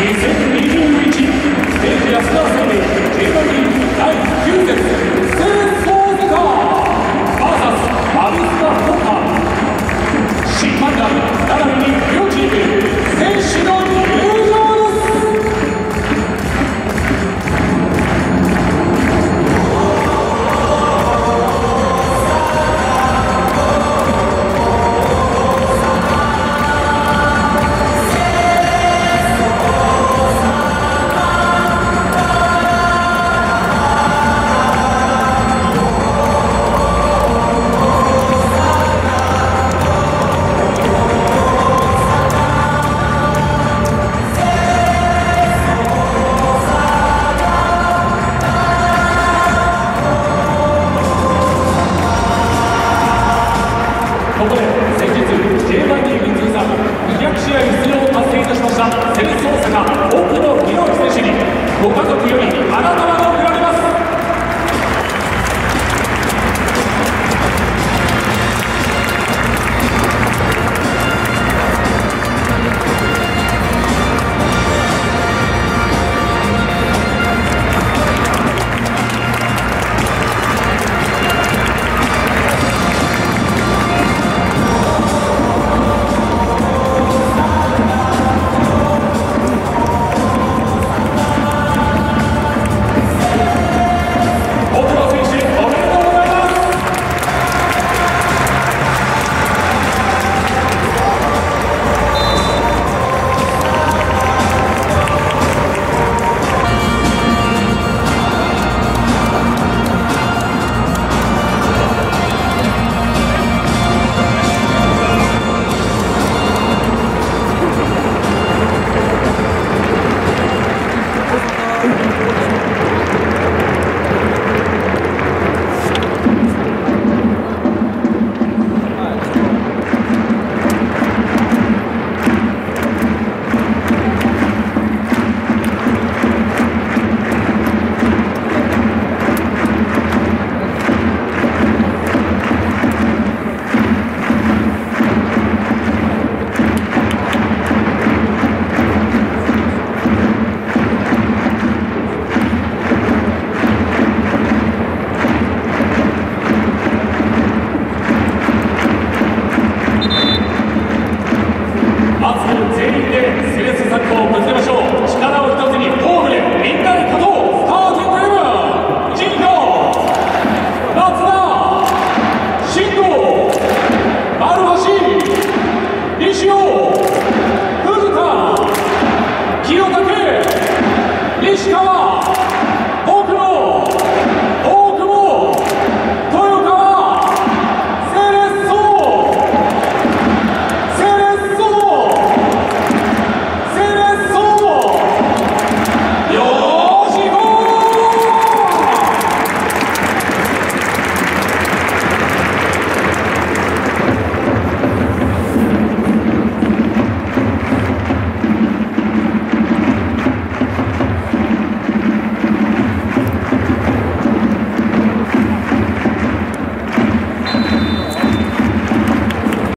2021ステージ安田戦で J リー第9節。